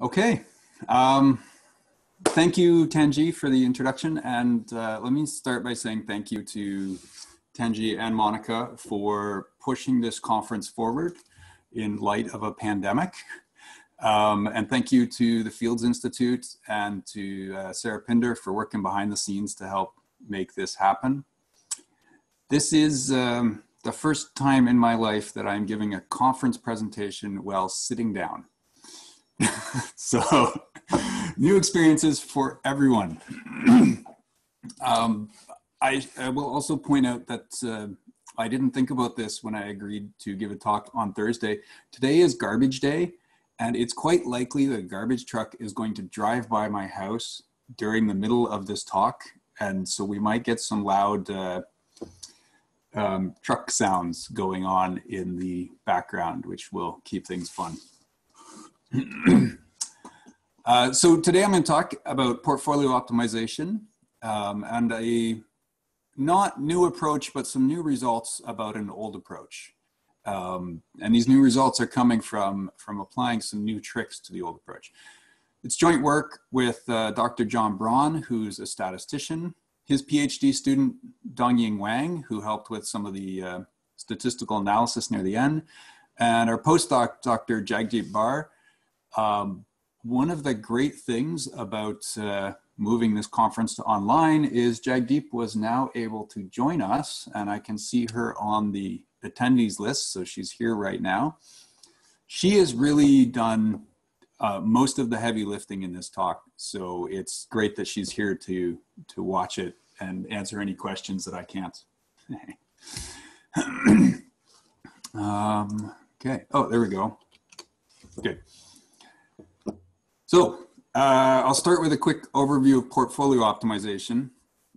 Okay. Um, thank you, Tanji, for the introduction. And uh, let me start by saying thank you to Tanji and Monica for pushing this conference forward in light of a pandemic. Um, and thank you to the Fields Institute and to uh, Sarah Pinder for working behind the scenes to help make this happen. This is um, the first time in my life that I'm giving a conference presentation while sitting down. so, new experiences for everyone. um, I, I, will also point out that uh, I didn't think about this when I agreed to give a talk on Thursday. Today is garbage day, and it's quite likely the garbage truck is going to drive by my house during the middle of this talk. And so we might get some loud uh, um, truck sounds going on in the background, which will keep things fun. Uh, so today I'm going to talk about portfolio optimization um, and a not new approach, but some new results about an old approach. Um, and these new results are coming from, from applying some new tricks to the old approach. It's joint work with uh, Dr. John Braun, who's a statistician, his PhD student, Dongying Wang, who helped with some of the uh, statistical analysis near the end, and our postdoc, Dr. Jagdeep Brar. Um, one of the great things about uh, moving this conference to online is Jagdeep was now able to join us, and I can see her on the attendees list, so she's here right now. She has really done uh, most of the heavy lifting in this talk, so it's great that she's here to to watch it and answer any questions that I can't. um, okay. Oh, there we go. Okay. So uh, I'll start with a quick overview of portfolio optimization.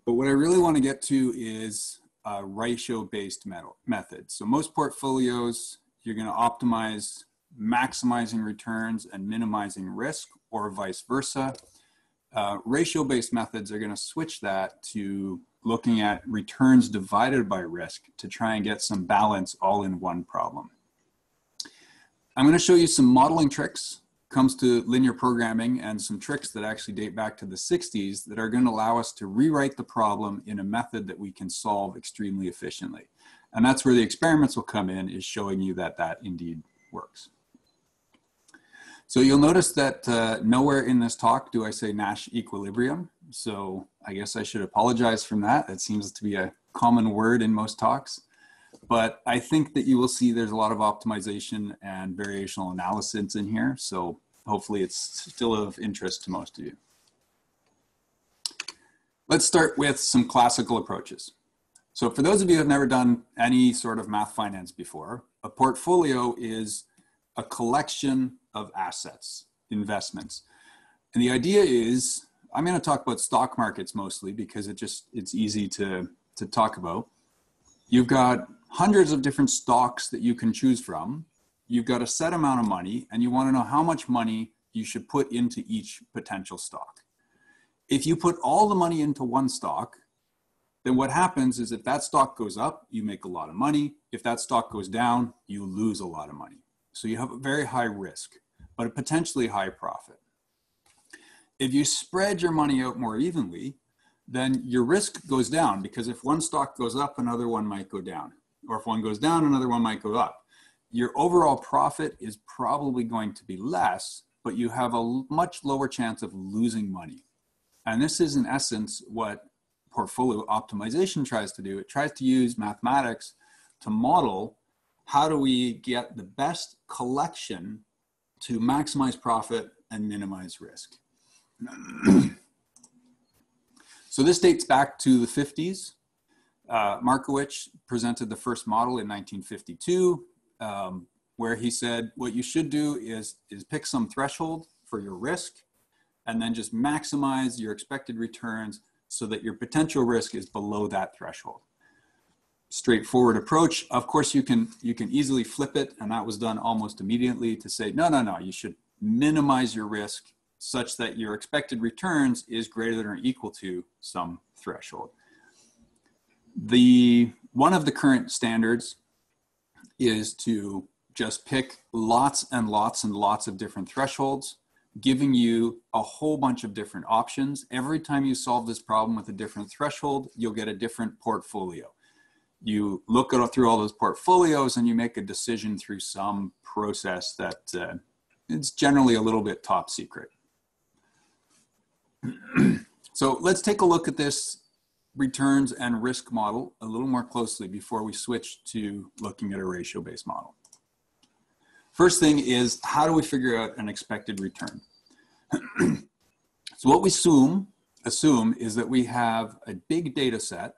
But what I really want to get to is a ratio-based method. So most portfolios, you're going to optimize maximizing returns and minimizing risk or vice versa. Uh, ratio-based methods are going to switch that to looking at returns divided by risk to try and get some balance all in one problem. I'm going to show you some modeling tricks comes to linear programming and some tricks that actually date back to the 60s that are going to allow us to rewrite the problem in a method that we can solve extremely efficiently. And that's where the experiments will come in is showing you that that indeed works. So you'll notice that uh, nowhere in this talk do I say Nash equilibrium. So I guess I should apologize from that. That seems to be a common word in most talks. But I think that you will see there's a lot of optimization and variational analysis in here. So hopefully it's still of interest to most of you. Let's start with some classical approaches. So for those of you who have never done any sort of math finance before, a portfolio is a collection of assets, investments. And the idea is, I'm going to talk about stock markets mostly because it just, it's easy to, to talk about. You've got hundreds of different stocks that you can choose from. You've got a set amount of money and you want to know how much money you should put into each potential stock. If you put all the money into one stock, then what happens is if that stock goes up, you make a lot of money. If that stock goes down, you lose a lot of money. So you have a very high risk, but a potentially high profit. If you spread your money out more evenly, then your risk goes down because if one stock goes up, another one might go down or if one goes down, another one might go up. Your overall profit is probably going to be less, but you have a much lower chance of losing money. And this is, in essence, what portfolio optimization tries to do. It tries to use mathematics to model how do we get the best collection to maximize profit and minimize risk. so this dates back to the 50s uh, Markowitz presented the first model in 1952, um, where he said what you should do is, is pick some threshold for your risk and then just maximize your expected returns so that your potential risk is below that threshold. Straightforward approach. Of course, you can, you can easily flip it, and that was done almost immediately to say, no, no, no, you should minimize your risk such that your expected returns is greater than or equal to some threshold. The one of the current standards is to just pick lots and lots and lots of different thresholds giving you a whole bunch of different options. Every time you solve this problem with a different threshold, you'll get a different portfolio. You look at, through all those portfolios and you make a decision through some process that uh, is generally a little bit top secret. so let's take a look at this returns and risk model a little more closely before we switch to looking at a ratio-based model. First thing is, how do we figure out an expected return? so what we assume, assume is that we have a big data set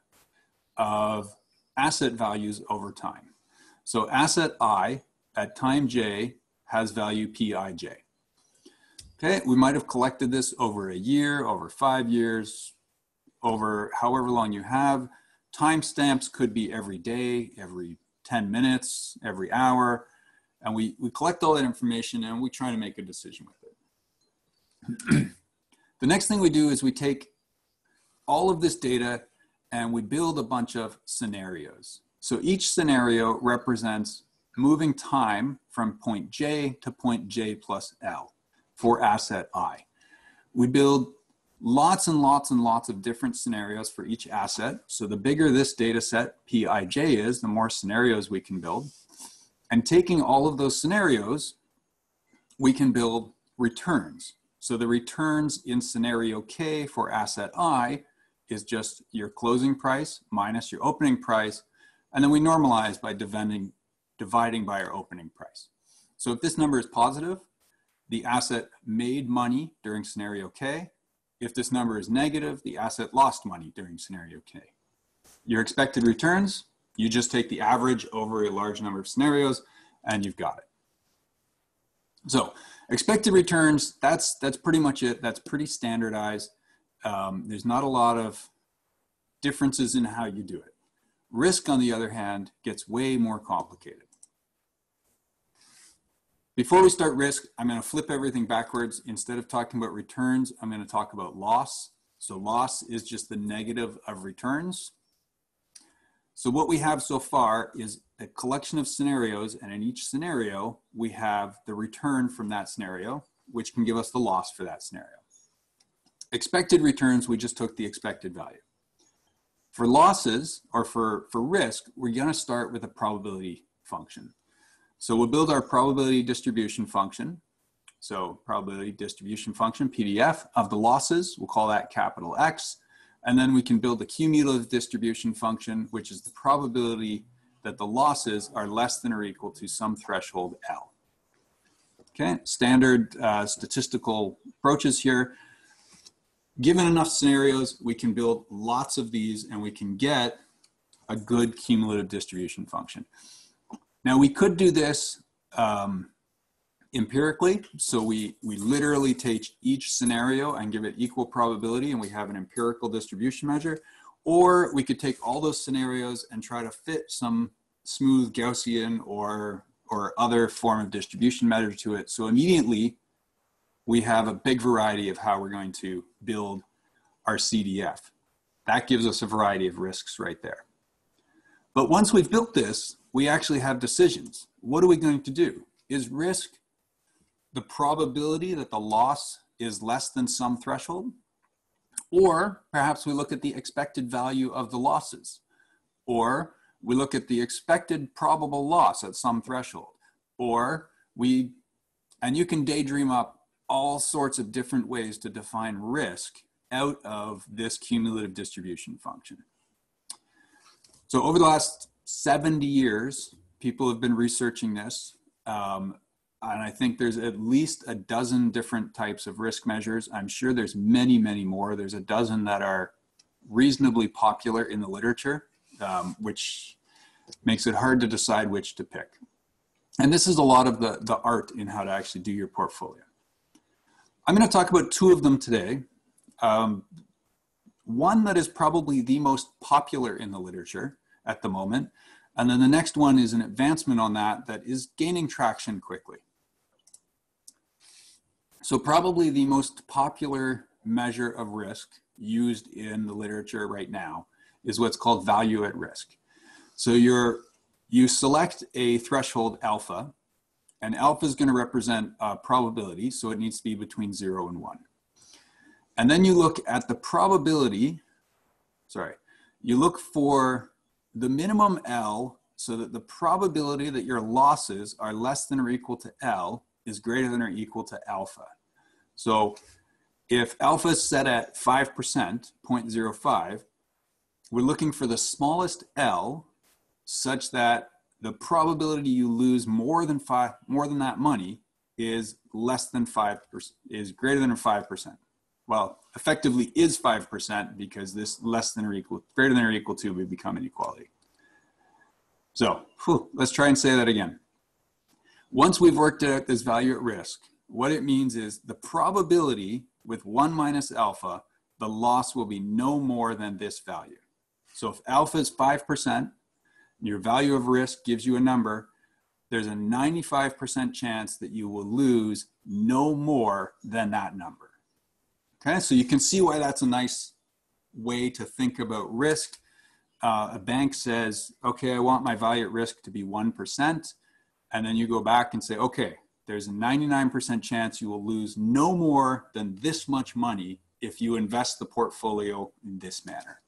of asset values over time. So asset I at time j has value pij. Okay, we might have collected this over a year, over five years, over however long you have. Timestamps could be every day, every 10 minutes, every hour. And we, we collect all that information and we try to make a decision with it. the next thing we do is we take all of this data and we build a bunch of scenarios. So each scenario represents moving time from point J to point J plus L for asset I. We build lots and lots and lots of different scenarios for each asset. So the bigger this data set PIJ is, the more scenarios we can build. And taking all of those scenarios, we can build returns. So the returns in scenario K for asset I is just your closing price minus your opening price. And then we normalize by dividing, dividing by our opening price. So if this number is positive, the asset made money during scenario K. If this number is negative, the asset lost money during scenario K. Your expected returns, you just take the average over a large number of scenarios and you've got it. So expected returns, that's, that's pretty much it. That's pretty standardized. Um, there's not a lot of differences in how you do it. Risk, on the other hand, gets way more complicated. Before we start risk, I'm going to flip everything backwards. Instead of talking about returns, I'm going to talk about loss. So loss is just the negative of returns. So what we have so far is a collection of scenarios, and in each scenario, we have the return from that scenario, which can give us the loss for that scenario. Expected returns, we just took the expected value. For losses, or for, for risk, we're gonna start with a probability function. So we'll build our probability distribution function. So probability distribution function, PDF, of the losses, we'll call that capital X. And then we can build a cumulative distribution function, which is the probability that the losses are less than or equal to some threshold L. Okay, standard uh, statistical approaches here. Given enough scenarios, we can build lots of these and we can get a good cumulative distribution function. Now we could do this um, empirically. So we, we literally take each scenario and give it equal probability and we have an empirical distribution measure. Or we could take all those scenarios and try to fit some smooth Gaussian or, or other form of distribution measure to it. So immediately we have a big variety of how we're going to build our CDF. That gives us a variety of risks right there. But once we've built this, we actually have decisions. What are we going to do? Is risk the probability that the loss is less than some threshold? Or perhaps we look at the expected value of the losses. Or we look at the expected probable loss at some threshold. Or we, and you can daydream up all sorts of different ways to define risk out of this cumulative distribution function. So over the last 70 years, people have been researching this. Um, and I think there's at least a dozen different types of risk measures. I'm sure there's many, many more. There's a dozen that are reasonably popular in the literature, um, which makes it hard to decide which to pick. And this is a lot of the, the art in how to actually do your portfolio. I'm going to talk about two of them today. Um, one that is probably the most popular in the literature at the moment. And then the next one is an advancement on that that is gaining traction quickly. So probably the most popular measure of risk used in the literature right now is what's called value at risk. So you're, you select a threshold alpha And alpha is going to represent uh, probability, so it needs to be between zero and one. And then you look at the probability, sorry, you look for the minimum L so that the probability that your losses are less than or equal to L is greater than or equal to alpha. So if alpha is set at 5%, 0.05, we're looking for the smallest L such that the probability you lose more than five, more than that money is less than 5%, is greater than five percent. Well, effectively is five percent because this less than or equal, greater than or equal to would become inequality. So whew, let's try and say that again. Once we've worked out this value at risk, what it means is the probability with one minus alpha, the loss will be no more than this value. So if alpha is 5%, your value of risk gives you a number, there's a 95% chance that you will lose no more than that number. Okay, so you can see why that's a nice way to think about risk. Uh, a bank says, okay, I want my value at risk to be 1%. And then you go back and say, okay, there's a 99% chance you will lose no more than this much money if you invest the portfolio in this manner.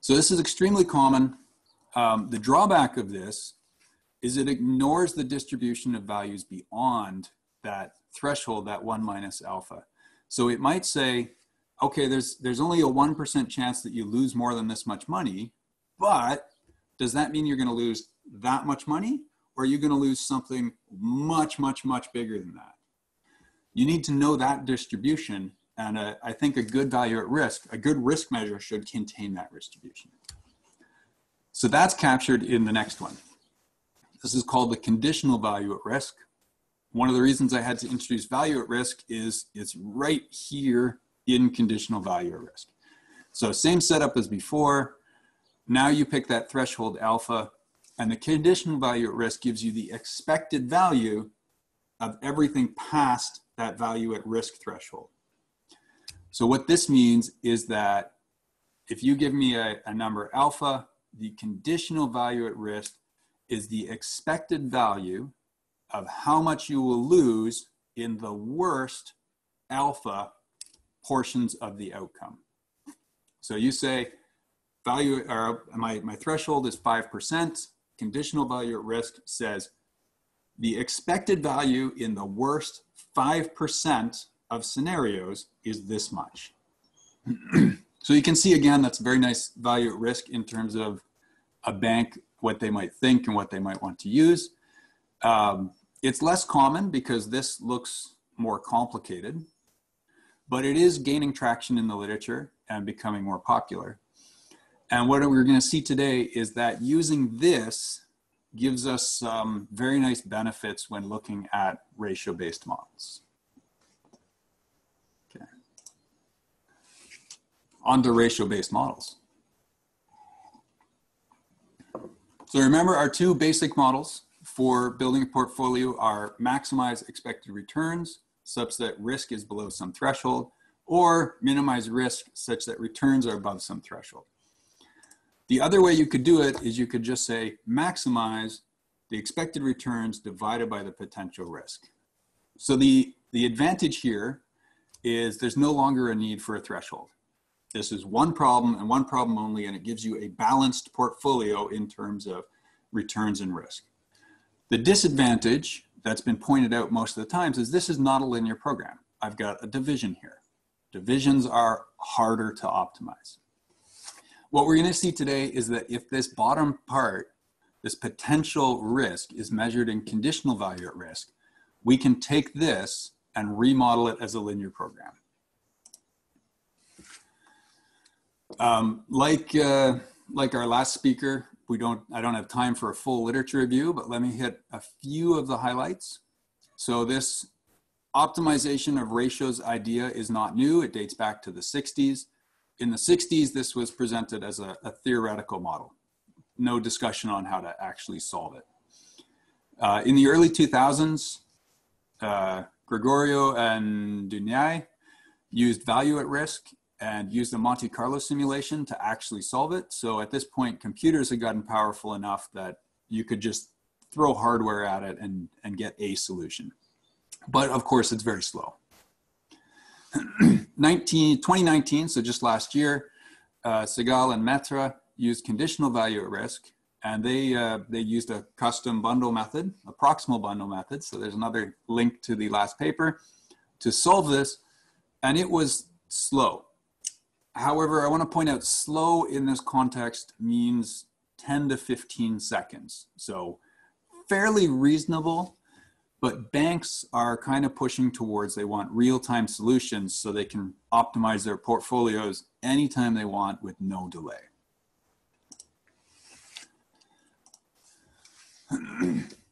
So this is extremely common. Um, the drawback of this is it ignores the distribution of values beyond that threshold, that one minus alpha. So it might say, okay, there's, there's only a 1% chance that you lose more than this much money, but does that mean you're gonna lose that much money? Or are you gonna lose something much, much, much bigger than that? You need to know that distribution and a, I think a good value at risk, a good risk measure should contain that distribution. So that's captured in the next one. This is called the conditional value at risk. One of the reasons I had to introduce value at risk is it's right here in conditional value at risk. So same setup as before. Now you pick that threshold alpha and the conditional value at risk gives you the expected value of everything past that value at risk threshold. So what this means is that if you give me a, a number alpha the conditional value at risk is the expected value of how much you will lose in the worst alpha portions of the outcome. So you say value or my, my threshold is 5%, conditional value at risk says the expected value in the worst 5% of scenarios is this much. So you can see again, that's a very nice value at risk in terms of a bank, what they might think and what they might want to use. Um, it's less common because this looks more complicated, but it is gaining traction in the literature and becoming more popular. And what we're going to see today is that using this gives us some very nice benefits when looking at ratio-based models. onto ratio-based models. So remember our two basic models for building a portfolio are maximize expected returns such that risk is below some threshold or minimize risk such that returns are above some threshold. The other way you could do it is you could just say maximize the expected returns divided by the potential risk. So the, the advantage here is there's no longer a need for a threshold. This is one problem and one problem only, and it gives you a balanced portfolio in terms of returns and risk. The disadvantage that's been pointed out most of the times is this is not a linear program. I've got a division here. Divisions are harder to optimize. What we're gonna see today is that if this bottom part, this potential risk is measured in conditional value at risk, we can take this and remodel it as a linear program. Um, like, uh, like our last speaker, we don't, I don't have time for a full literature review, but let me hit a few of the highlights. So this optimization of ratios idea is not new. It dates back to the 60s. In the 60s, this was presented as a, a theoretical model. No discussion on how to actually solve it. Uh, in the early 2000s, uh, Gregorio and Dugnay used value at risk and use the Monte Carlo simulation to actually solve it. So at this point, computers had gotten powerful enough that you could just throw hardware at it and, and get a solution. But of course, it's very slow. 19, 2019, so just last year, uh, Sehgal and Mehra used conditional value at risk, and they uh, they used a custom bundle method, a proximal bundle method. So there's another link to the last paper to solve this, and it was slow. However, I want to point out slow in this context means 10 to 15 seconds. So fairly reasonable, but banks are kind of pushing towards they want real-time solutions so they can optimize their portfolios anytime they want with no delay.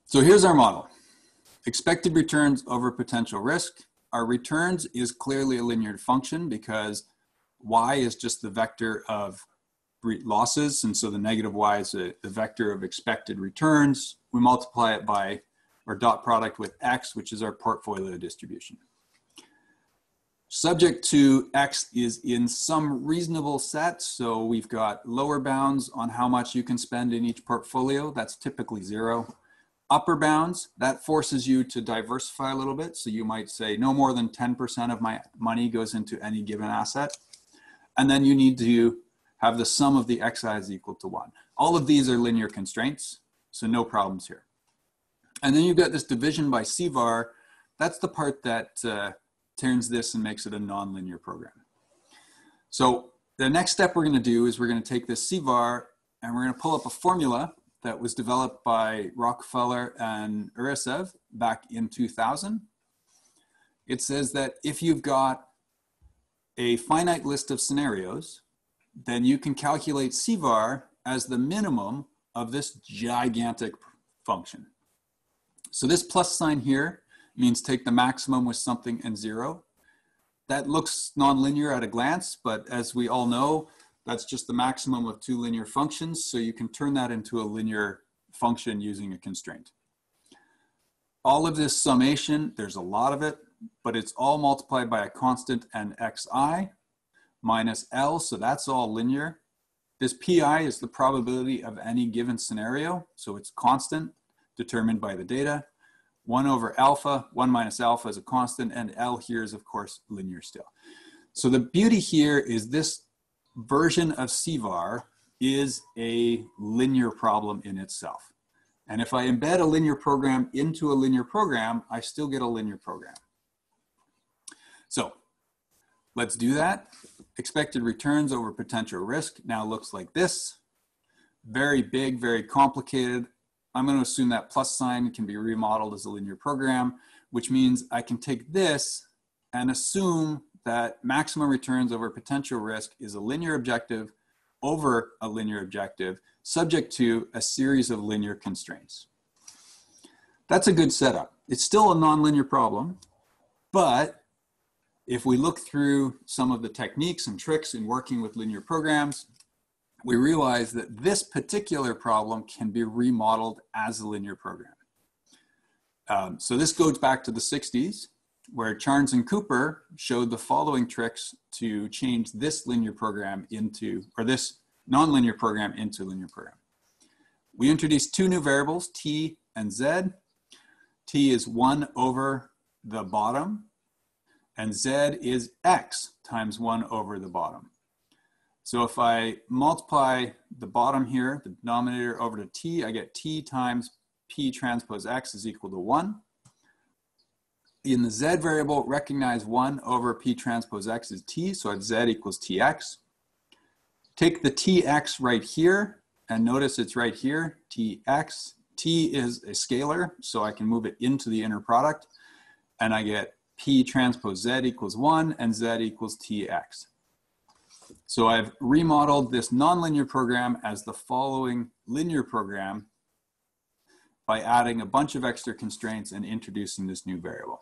so here's our model. Expected returns over potential risk. Our returns is clearly a linear function because y is just the vector of losses. And so the negative y is a, the vector of expected returns. We multiply it by our dot product with x, which is our portfolio distribution. Subject to x is in some reasonable set. So we've got lower bounds on how much you can spend in each portfolio. That's typically zero. Upper bounds, that forces you to diversify a little bit. So you might say no more than 10% of my money goes into any given asset. And then you need to have the sum of the xi's equal to one. All of these are linear constraints, so no problems here. And then you've got this division by CVAR. That's the part that uh, turns this and makes it a nonlinear program. So the next step we're gonna do is we're gonna take this CVAR and we're gonna pull up a formula that was developed by Rockafellar and Uryasev back in 2000. It says that if you've got a finite list of scenarios, then you can calculate CVAR as the minimum of this gigantic function. So this plus sign here means take the maximum with something and zero. That looks nonlinear at a glance, but as we all know, that's just the maximum of two linear functions. So you can turn that into a linear function using a constraint. All of this summation, there's a lot of it, but it's all multiplied by a constant and xi minus L, so that's all linear. This PI is the probability of any given scenario, so it's constant, determined by the data. 1 over alpha, 1 minus alpha is a constant, and L here is, of course, linear still. So the beauty here is this version of CVAR is a linear problem in itself. And if I embed a linear program into a linear program, I still get a linear program. So let's do that. Expected returns over potential risk now looks like this. Very big, very complicated. I'm going to assume that plus sign can be remodeled as a linear program, which means I can take this and assume that maximum returns over potential risk is a linear objective over a linear objective subject to a series of linear constraints. That's a good setup. It's still a nonlinear problem, but if we look through some of the techniques and tricks in working with linear programs, we realize that this particular problem can be remodeled as a linear program. Um, so this goes back to the 60s, where Charnes and Cooper showed the following tricks to change this linear program into, or this nonlinear program into linear program. We introduced two new variables, t and z. t is one over the bottom and z is x times 1 over the bottom. So if I multiply the bottom here, the denominator over to t, I get t times p transpose x is equal to 1. In the z variable, recognize 1 over p transpose x is t, so I have z equals tx. Take the tx right here, and notice it's right here, tx. t is a scalar, so I can move it into the inner product, and I get P transpose Z equals one and Z equals TX. So I've remodeled this nonlinear program as the following linear program by adding a bunch of extra constraints and introducing this new variable.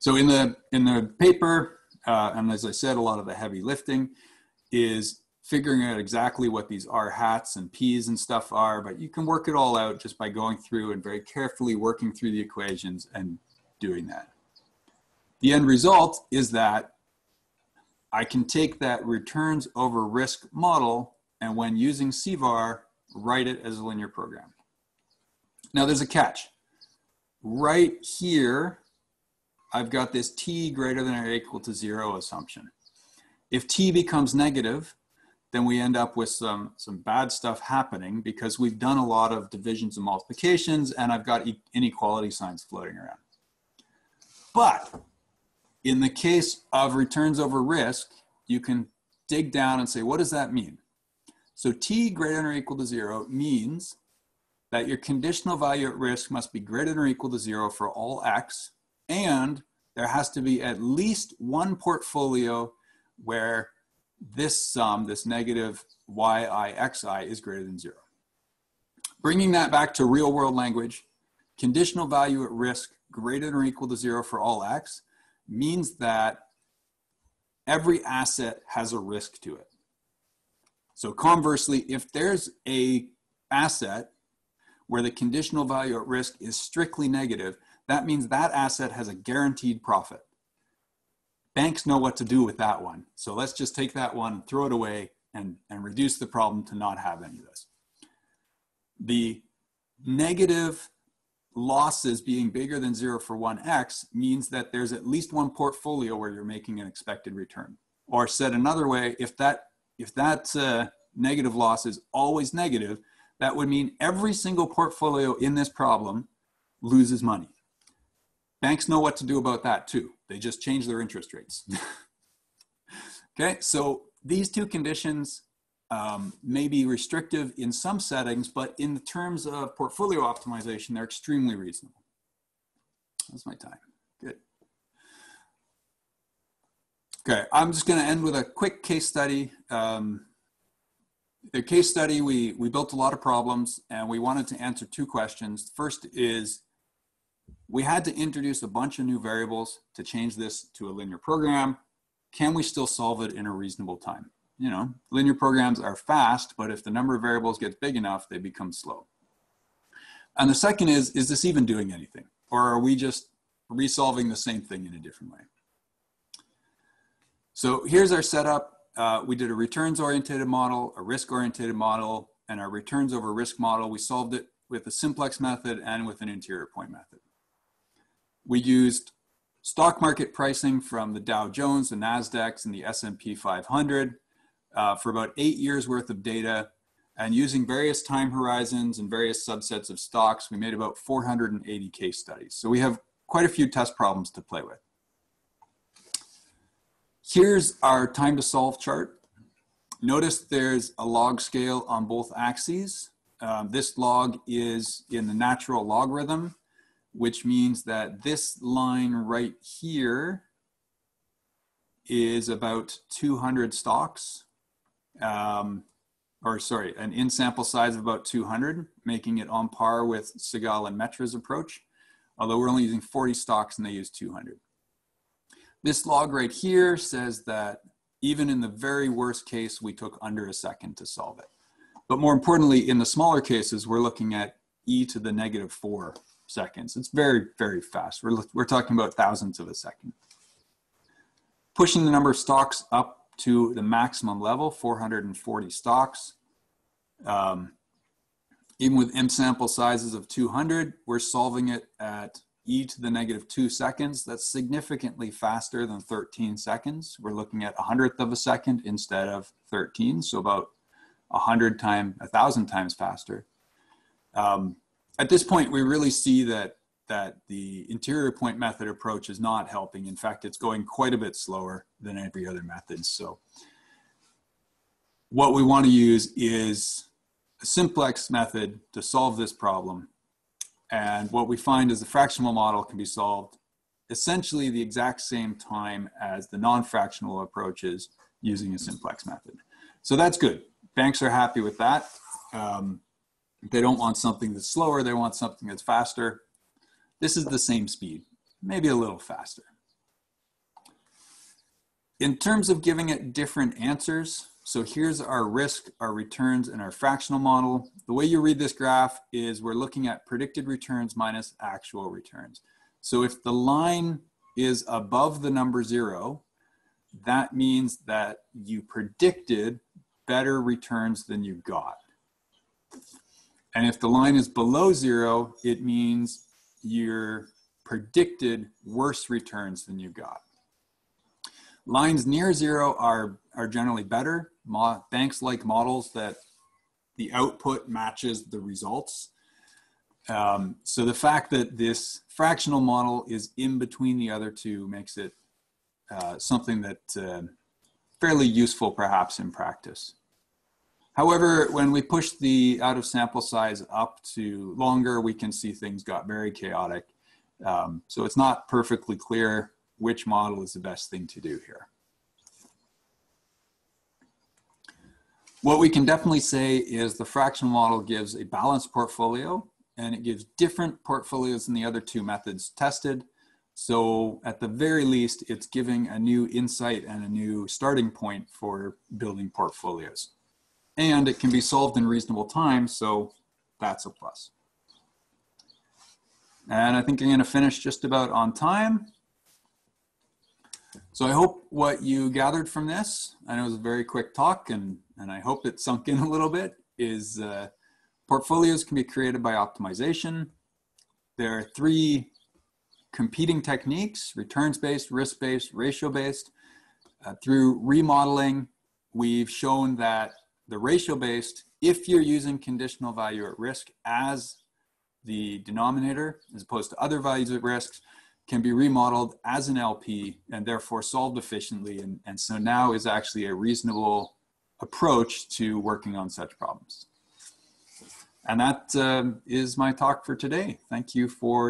So in the, in the paper, uh, and as I said, a lot of the heavy lifting is figuring out exactly what these R hats and P's and stuff are, but you can work it all out just by going through and very carefully working through the equations and doing that. The end result is that I can take that returns over risk model and when using CVAR, write it as a linear program. Now there's a catch. Right here, I've got this t greater than or equal to zero assumption. If t becomes negative, then we end up with some, some bad stuff happening because we've done a lot of divisions and multiplications and I've got inequality signs floating around. But in the case of returns over risk, you can dig down and say, what does that mean? So t greater than or equal to zero means that your conditional value at risk must be greater than or equal to zero for all x, and there has to be at least one portfolio where this sum, this negative yixi, is greater than zero. Bringing that back to real world language, conditional value at risk greater than or equal to zero for all x means that every asset has a risk to it. So conversely, if there's a asset where the conditional value at risk is strictly negative, that means that asset has a guaranteed profit. Banks know what to do with that one. So let's just take that one, throw it away, and, and reduce the problem to not have any of this. The negative losses being bigger than zero for one X means that there's at least one portfolio where you're making an expected return. Or said another way, if that, if that uh, negative loss is always negative, that would mean every single portfolio in this problem loses money. Banks know what to do about that too. They just change their interest rates. okay, so these two conditions um, may be restrictive in some settings, but in the terms of portfolio optimization, they're extremely reasonable. That's my time. Good. Okay, I'm just going to end with a quick case study. Um, the case study, we, we built a lot of problems and we wanted to answer two questions. First is, we had to introduce a bunch of new variables to change this to a linear program. Can we still solve it in a reasonable time? You know, linear programs are fast, but if the number of variables gets big enough, they become slow. And the second is, is this even doing anything? Or are we just resolving the same thing in a different way? So here's our setup. Uh, we did a returns oriented model, a risk oriented model, and our returns over risk model. We solved it with a simplex method and with an interior point method. We used stock market pricing from the Dow Jones, the NASDAQ, and the S&P 500 uh, for about eight years worth of data. And using various time horizons and various subsets of stocks, we made about 480 case studies. So we have quite a few test problems to play with. Here's our time to solve chart. Notice there's a log scale on both axes. Um, this log is in the natural logarithm, which means that this line right here is about 200 stocks, um, or sorry, an in sample size of about 200, making it on par with Sehgal and Mehra's approach, although we're only using 40 stocks and they use 200. This log right here says that even in the very worst case, we took under a second to solve it. But more importantly, in the smaller cases, we're looking at e to the negative four seconds. It's very, very fast. We're, we're talking about thousandths of a second. Pushing the number of stocks up to the maximum level, 440 stocks. Um, even with M sample sizes of 200, we're solving it at e to the negative two seconds. That's significantly faster than 13 seconds. We're looking at a hundredth of a second instead of 13, so about a hundred times, a thousand times faster. Um, at this point, we really see that that the interior point method approach is not helping. In fact, it's going quite a bit slower than every other method. So what we want to use is a simplex method to solve this problem and what we find is the fractional model can be solved essentially the exact same time as the non-fractional approaches using a simplex method. So that's good. Banks are happy with that. Um, they don't want something that's slower, they want something that's faster. This is the same speed, maybe a little faster. In terms of giving it different answers, so here's our risk, our returns, and our fractional model. The way you read this graph is we're looking at predicted returns minus actual returns. So if the line is above the number zero, that means that you predicted better returns than you got. And if the line is below zero, it means you're predicted worse returns than you got. Lines near zero are, are generally better. Mo banks like models that the output matches the results. Um, so the fact that this fractional model is in between the other two makes it uh, something that uh, fairly useful perhaps in practice. However, when we push the out of sample size up to longer, we can see things got very chaotic. Um, so it's not perfectly clear which model is the best thing to do here. What we can definitely say is the fractional model gives a balanced portfolio and it gives different portfolios than the other two methods tested. So at the very least, it's giving a new insight and a new starting point for building portfolios. And it can be solved in reasonable time, so that's a plus. And I think I'm gonna finish just about on time. So I hope what you gathered from this, I know it was a very quick talk and, and I hope it sunk in a little bit, is uh, portfolios can be created by optimization. There are three competing techniques, returns-based, risk-based, ratio-based. Uh, through remodeling, we've shown that the ratio-based, if you're using conditional value at risk as the denominator, as opposed to other values at risk, can be remodeled as an LP and therefore solved efficiently. And, and so now is actually a reasonable approach to working on such problems. And that uh, is my talk for today. Thank you for